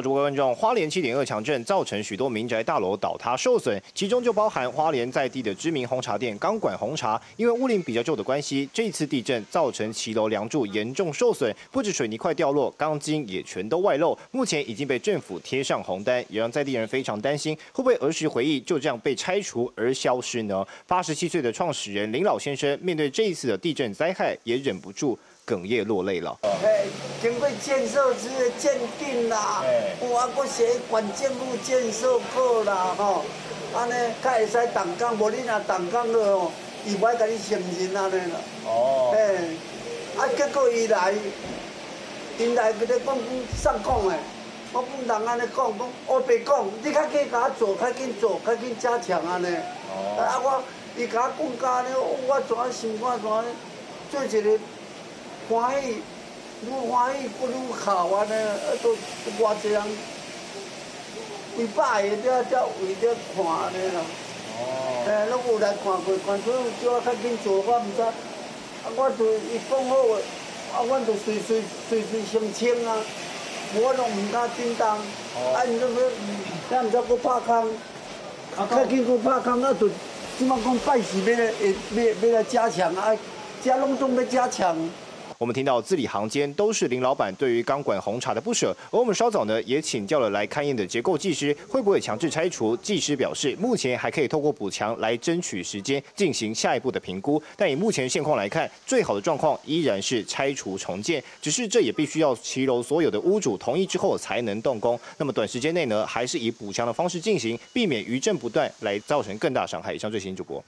诸位观众，花莲七点二强震造成许多民宅大楼倒塌受损，其中就包含花莲在地的知名红茶店钢管红茶。因为屋龄比较旧的关系，这次地震造成骑楼梁柱严重受损，不止水泥块掉落，钢筋也全都外露。目前已经被政府贴上红单，也让在地人非常担心，会不会儿时回忆就这样被拆除而消失呢？八十七岁的创始人林老先生面对这一次的地震灾害，也忍不住。哽咽落泪了。经过建设局的鉴定啦，有啊，搁写管建筑建设课啦，吼，安尼才会使动工，无你若动工了吼，伊不爱甲你承认安尼啦。哦。嘿，啊，结果伊来，因来佮咧讲讲上讲诶，我本人安尼讲，讲我白讲，你较紧甲我做，较紧做，较紧加强安尼。哦。啊，我伊甲我讲甲安尼，我怎啊想看怎啊做一个。欢喜，愈欢喜不愈好啊！呢，都偌济人，几百个才才为了看呢啦。哦。哎，拢有来看过，看出叫我较紧做，我毋知。啊，我就伊讲好个，啊，我就随随随随先签啊。我拢毋敢叮当。哦。啊，你这个，咱毋知搁拍空，啊，较紧搁拍空啊，就即马讲拜时要来，要要来加强啊，加拢总要加强。我们听到字里行间都是林老板对于钢管红茶的不舍，而我们稍早呢也请教了来勘验的结构技师，会不会强制拆除？技师表示，目前还可以透过补强来争取时间进行下一步的评估，但以目前现况来看，最好的状况依然是拆除重建，只是这也必须要骑楼所有的屋主同意之后才能动工。那么短时间内呢，还是以补强的方式进行，避免余震不断来造成更大伤害。以上最新主播。